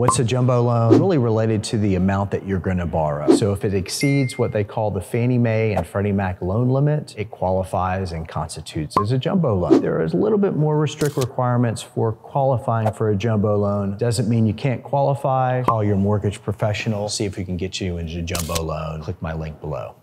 What's a jumbo loan? Really related to the amount that you're going to borrow. So if it exceeds what they call the Fannie Mae and Freddie Mac loan limit, it qualifies and constitutes as a jumbo loan. There is a little bit more strict requirements for qualifying for a jumbo loan. Doesn't mean you can't qualify. Call your mortgage professional, see if we can get you into a jumbo loan. Click my link below.